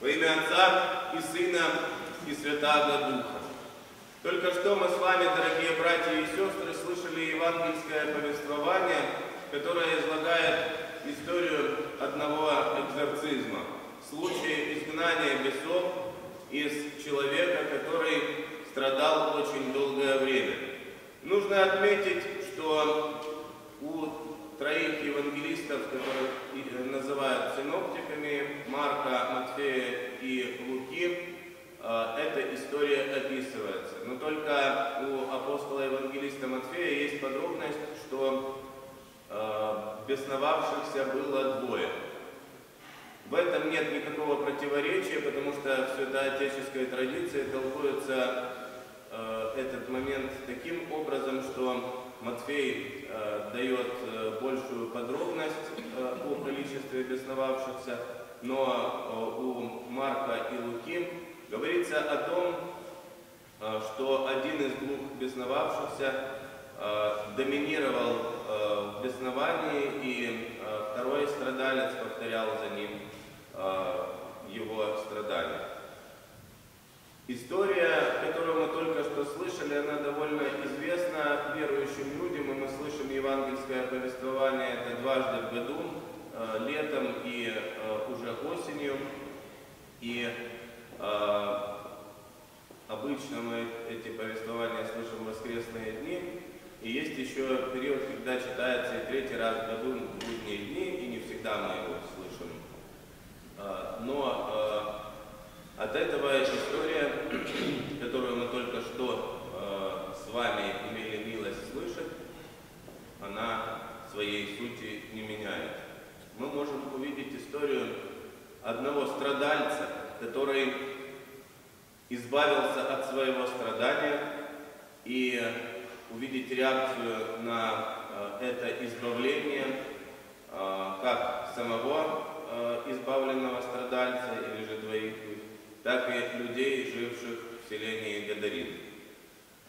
Во имя Отца и Сына и Святаго Духа. Только что мы с вами, дорогие братья и сестры, слышали евангельское повествование, которое излагает историю одного экзорцизма. Случай изгнания бесов из человека, который страдал очень долгое время. Нужно отметить, что у троих евангелистов, которых называют синоптиками, Марка, Матфея и Луки, э, эта история описывается. Но только у апостола евангелиста Матфея есть подробность, что э, бесновавшихся было двое. В этом нет никакого противоречия, потому что в святоотеческой традиции толкуется э, этот момент таким образом, что Матфей э, дает э, большую подробность э, о количестве бесновавшихся, но э, у Марка и Луки говорится о том, э, что один из двух бесновавшихся э, доминировал в бесновании, и э, второй страдалец повторял за ним э, его страдания. История, которую мы только что слышали, она довольно известна верующим людям, и мы слышим евангельское повествование это дважды в году, э, летом и э, уже осенью. И э, обычно мы эти повествования слышим в воскресные дни, и есть еще период, когда читается и третий раз в году будние дни, и не всегда мы его слышим. Но от этого история, которую мы только что э, с вами имели милость слышать, она своей сути не меняет. Мы можем увидеть историю одного страдальца, который избавился от своего страдания и увидеть реакцию на э, это избавление э, как самого э, избавленного страдальца или же двоих так и людей, живших в селении Гадарин.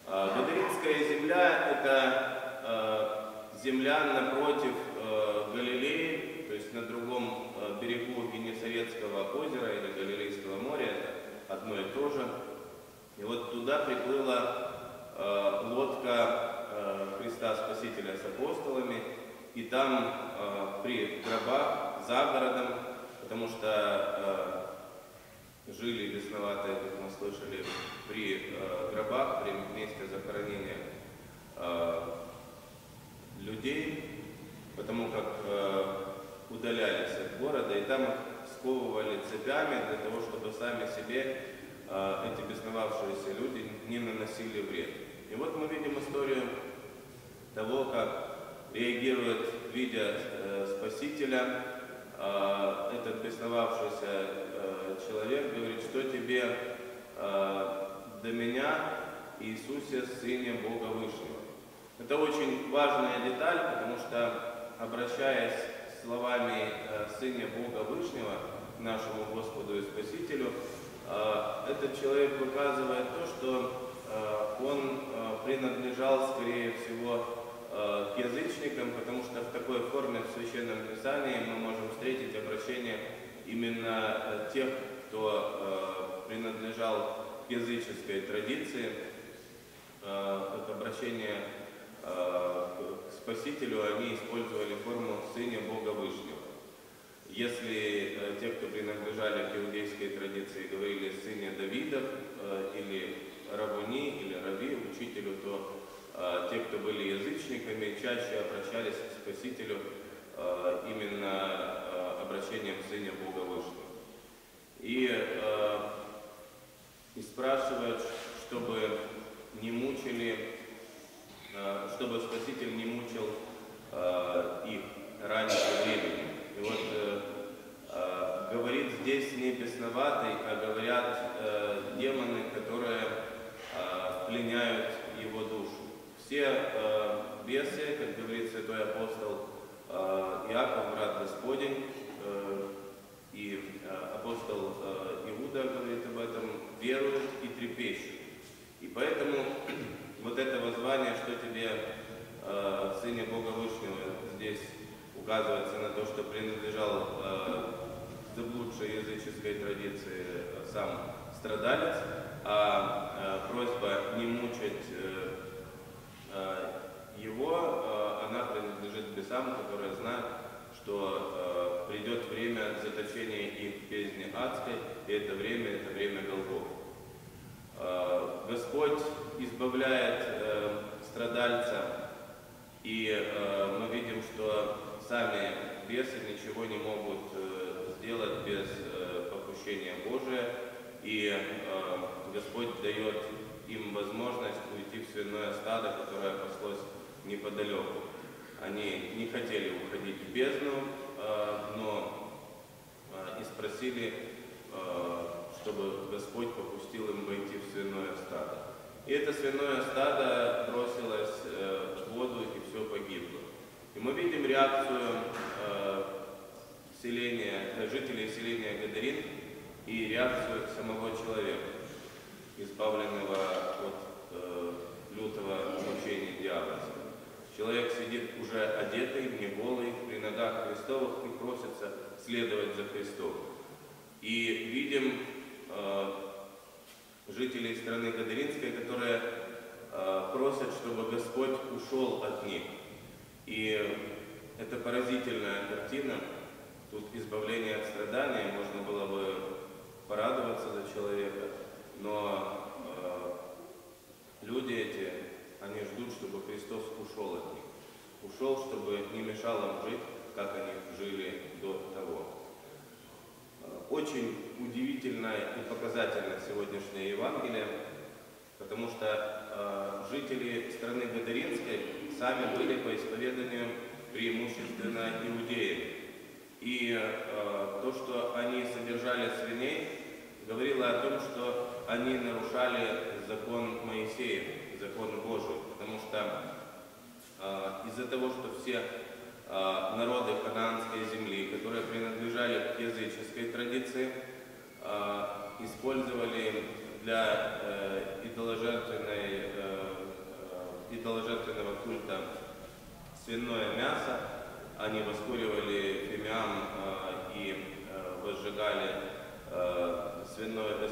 Гадаринская земля – это земля напротив Галилеи, то есть на другом берегу Генесарецкого озера или Галилейского моря, это одно и то же. И вот туда приплыла лодка Христа Спасителя с апостолами, и там при гробах за городом, потому что жили бесноватые, как мы слышали, при э, гробах, при месте захоронения э, людей, потому как э, удалялись от города, и там их сковывали цепями для того, чтобы сами себе э, эти бесновавшиеся люди не наносили вред. И вот мы видим историю того, как реагирует, видя э, Спасителя, э, этот бесновавшийся э, человек говорит, что тебе э, до меня, Иисусе, Сыне Бога Вышнего. Это очень важная деталь, потому что, обращаясь словами э, Сыне Бога Вышнего, нашему Господу и Спасителю, этот человек выказывает то, что он принадлежал, скорее всего, Э, к язычникам, потому что в такой форме в Священном Писании мы можем встретить обращение именно э, тех, кто э, принадлежал к языческой традиции, это обращение к Спасителю, они использовали форму Сыне Бога Вышнего. Если те, кто принадлежали к традиции, говорили «сыне Давидов» или «рабуни» или «раби», учителю, то а, те, кто были язычниками, чаще обращались к Спасителю а, именно обращением Сыне Бога Вышнего. И, и спрашивают, чтобы не мучили, чтобы Спаситель не мучил их раньше времени. И вот э, говорит здесь не бесноватый, а говорят э, демоны, которые э, пленяют его душу. Все э, бесы, как говорит святой апостол э, Иаков, брат Господень, э, и э, апостол э, Иуда говорит об этом, веруют и трепещут. И поэтому вот это воззвание, что тебе, э, Сыне Бога Вышнего, здесь указывается на то, что принадлежал э, заблудшей языческой традиции э, сам страдалец, а э, просьба не мучить э, его, она принадлежит бесам, которые знают, что придет время заточения их в адской, и это время, это время Голгоф. Э, Господь избавляет страдальца, и мы видим, что сами бесы ничего не могут сделать без э, попущения Божия, и э, Господь дает им возможность уйти в свиное стадо, которое паслось неподалеку. Они не хотели уходить в бездну, э, но и спросили, чтобы Господь попустил им войти в свиное стадо. И это свиное стадо бросилось в воду, и все погибло. И мы видим реакцию э, селения, жителей селения Гадарин и реакцию самого человека, избавленного от э, лютого мучения дьявольства. Человек сидит уже одетый, не голый, при ногах Христовых и просится следовать за Христом. И видим э, жителей страны Гадаринской, которые э, просят, чтобы Господь ушел от них. И это поразительная картина. Тут избавление от страдания, можно было бы порадоваться за человека, но э, люди эти, они ждут, чтобы Христос ушел от них. Ушел, чтобы не мешал им жить, как они жили до того. Э, Очень удивительное и показательное сегодняшнее Евангелие, потому что э, жители страны Гадаринской сами были по исповеданию преимущественно иудеями. И э, то, что они содержали свиней, говорило о том, что они нарушали закон Моисея, закон Божий, потому что э, из-за того, что все э, народы ханаанской земли, которые принадлежали к языческой традиции, э, использовали для э, идоложертвенной, э, э, идоложертвенного культа свиное мясо, они воскуривали фимиам э, и э, возжигали э,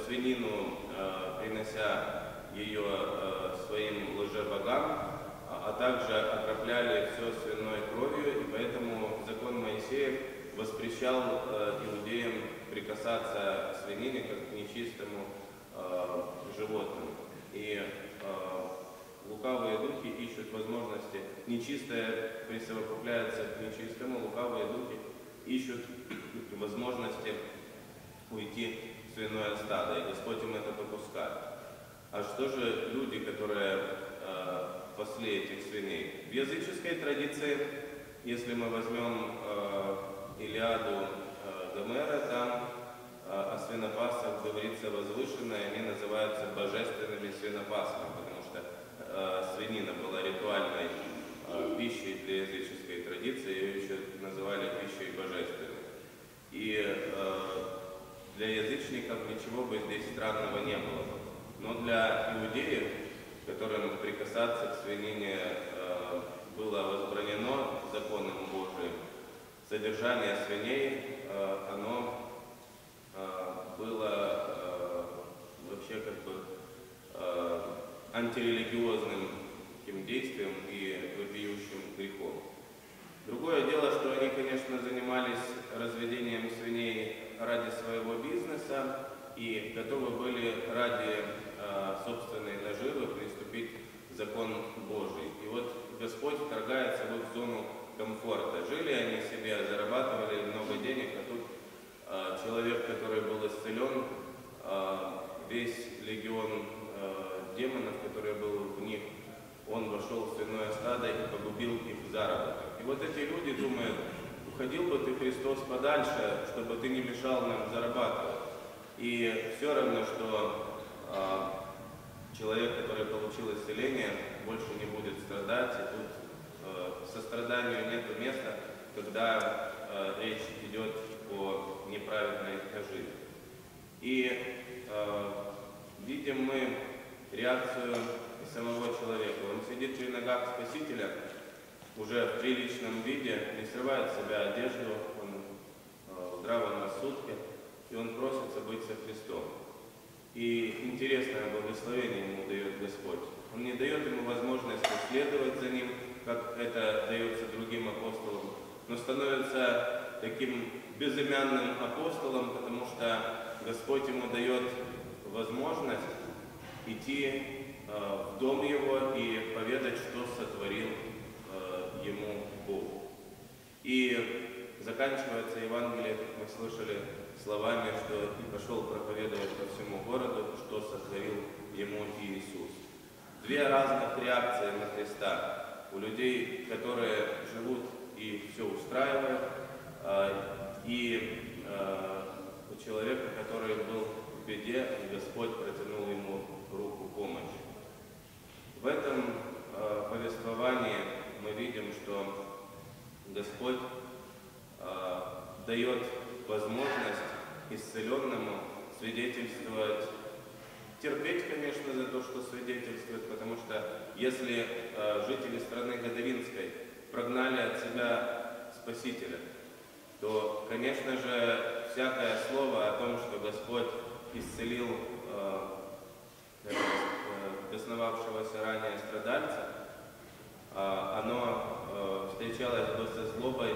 свинину, э, принося ее своим лжебогам, а а также окропляли все свиной кровью, и поэтому закон Моисеев воспрещал иудеям прикасаться к свинине как к нечистому животному. И лукавые духи ищут возможности, нечистое присовокупляется к нечистому, лукавые духи ищут возможности уйти в свиное стадо, и Господь им это допускает. А что же люди, которые э, пасли этих свиней? В языческой традиции, если мы возьмем э, Илиаду э, Гомера, там э, о свинопасах говорится возвышенно, и они называются божественными свинопасами, потому свинина была ритуальной э, пищей для языческой традиции, ее еще называли пищей божественной. И э, для язычников ничего бы здесь странного не было бы. Но для иудеев, которым прикасаться к свинине э, было возбранено законом Божиим, содержание свиней, э, оно э, было э, вообще как бы э, антирелигиозным таким действием и вопиющим грехом. Другое дело, что они, конечно, занимались разведением свиней ради своего бизнеса и готовы были ради э, собственной наживы приступить к закон Божий. И вот Господь вторгается в их зону комфорта. Жили они себе, зарабатывали много денег, а тут э, человек, который был исцелен, э, весь легион демонов, который был в них, он вошел в свиное стадо и погубил их заработок. И вот эти люди думают, уходил бы ты, Христос, подальше, чтобы ты не мешал нам зарабатывать. И все равно, что а, человек, который получил исцеление, больше не будет страдать, и тут э, состраданию нет места, когда э, речь идет о неправедной наживе. И э, видим мы реакцию самого человека. Он сидит при ногах Спасителя, уже в приличном виде, не срывает с себя одежду, он э, в здравом рассудке, и он просит И интересное благословение ему дает Господь. Он не дает ему возможность следовать за ним, как это дается другим апостолам, но становится таким безымянным апостолом, потому что Господь ему дает возможность идти э, в дом его и поведать, что сотворил э, ему Бог. И заканчивается Евангелие, как мы слышали, словами, что и пошел проповедовать по всему городу, что сотворил ему Иисус. Две разных реакции на Христа. У людей, которые живут и все устраивает, а, и у человека, который был в беде, Господь протянул ему руку помощи. В этом а, повествовании мы видим, что Господь дает возможность исцеленному свидетельствовать, терпеть, конечно, за то, что свидетельствует, потому что если э, жители страны Гадовинской прогнали от себя Спасителя, то, конечно же, всякое слово о том, что Господь исцелил э, э, бесновавшегося ранее страдальца, э, оно э, встречалось бы со злобой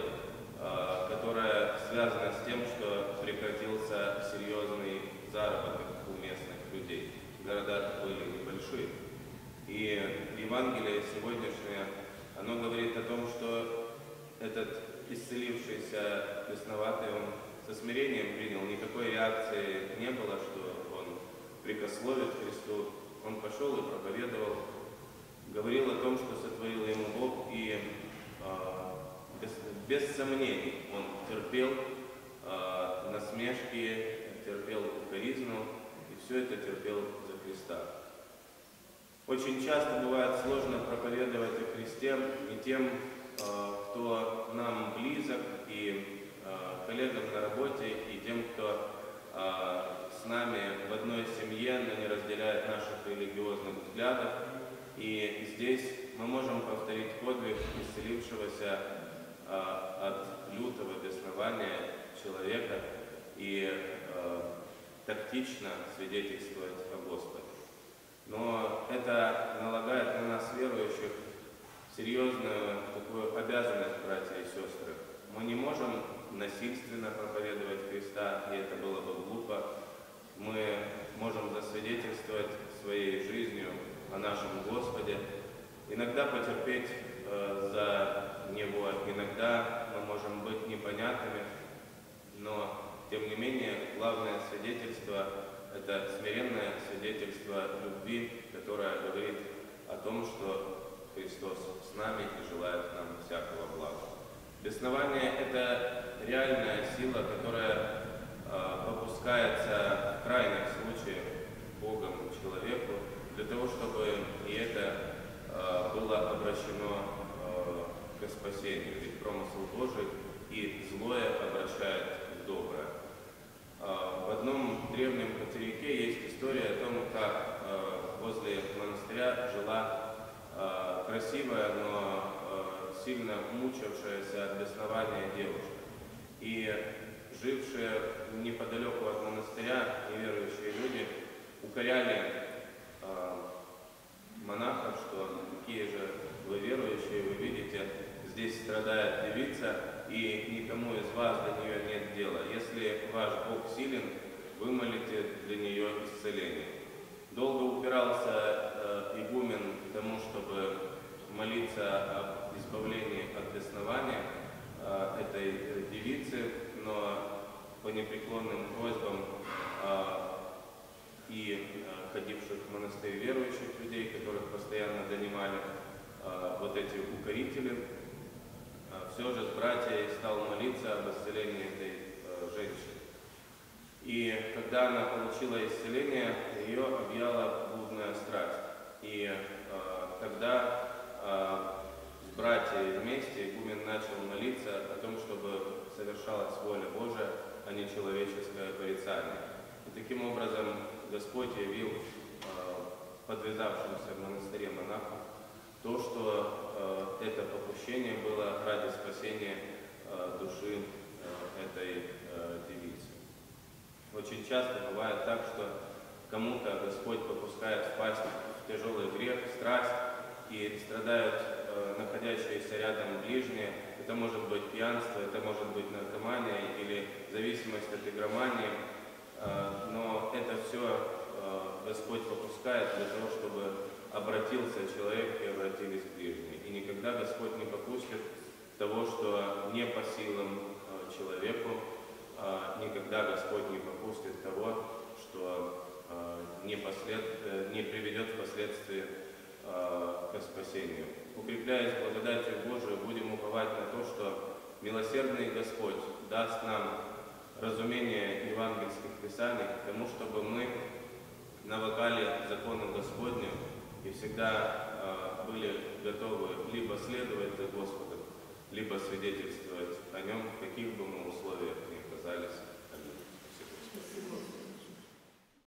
а, которая связана с тем, что прекратился серьезный заработок у местных людей. Города были небольшие. И Евангелие сегодняшнее, оно говорит о том, что этот исцелившийся бесноватый, он со смирением принял, никакой реакции не было, что он прикословит Христу. Он пошел и проповедовал, говорил о том, что сотворил ему Бог, и э, без, без сомнений он терпел э, насмешки, терпел укоризну, и все это терпел за Христа. Очень часто бывает сложно проповедовать о Христе и тем, э, кто нам близок, и коллегам на работе, и тем, кто с нами в одной семье, но не разделяет наших религиозных взглядов. И здесь мы можем повторить подвиг исцелившегося от лютого беснования человека и э, тактично свидетельствовать о Господе. Но это налагает на нас, верующих, серьезную такую обязанность, братья и сестры. Мы не можем насильственно проповедовать Христа, и это было бы глупо. Мы можем засвидетельствовать своей жизнью о нашем Господе, иногда потерпеть э, за него. Иногда мы можем быть непонятными, но тем не менее главное свидетельство – это смиренное свидетельство любви, которое говорит о том, что Христос с нами и желает нам всякого блага. Беснование – это реальная сила, которая э, попускается в крайних случаях Богом человеку, для того, чтобы и это э, было обращено к спасению, ведь промысл Божий и злое обращает в доброе. А, в одном древнем материке есть история о том, как а, возле монастыря жила а, красивая, но сильно мучившаяся от беснования девушка. И жившие неподалеку от монастыря неверующие люди укоряли монахов, что какие же вы верующие, вы видите, здесь страдает девица, и никому из вас до нее нет дела. Если ваш Бог силен, вы молите для нее исцеление. Долго упирался э, игумен к тому, чтобы молиться об избавлении от беснования э, этой э, девицы, но по непреклонным просьбам э, и э, ходивших в монастырь верующих людей, которых постоянно донимали э, вот эти укорители, все же с братьей стал молиться об исцелении этой э, женщины. И когда она исцеление, ее объяла блудная страсть. И э, тогда э, с братьями вместе игумен начал молиться о том, чтобы совершалась воля Божия, а не человеческое порицание. И таким образом Господь явил э, подвязавшимся в монастыре монахам то, что э, это попущение было ради спасения э, души э, этой э. Очень часто бывает так, что кому-то Господь попускает впасть в тяжелый грех, страсть, и страдают э, находящиеся рядом ближние. Это может быть пьянство, это может быть наркомания или зависимость от игромании. Э, но это все Господь попускает для того, чтобы обратился человек и обратились ближние. И никогда Господь не попустит того, что не по силам э, человеку, э, никогда Господь не попустит того, что э, не, послед... не приведет впоследствии к спасению. Укрепляясь благодатью Божией, будем уповать на то, что милосердный Господь даст нам разумение евангельских писаний тому, чтобы мы на вокале закона Господню и всегда были готовы либо следовать за Господом, либо свидетельствовать о нем, в каких бы мы условиях ни González.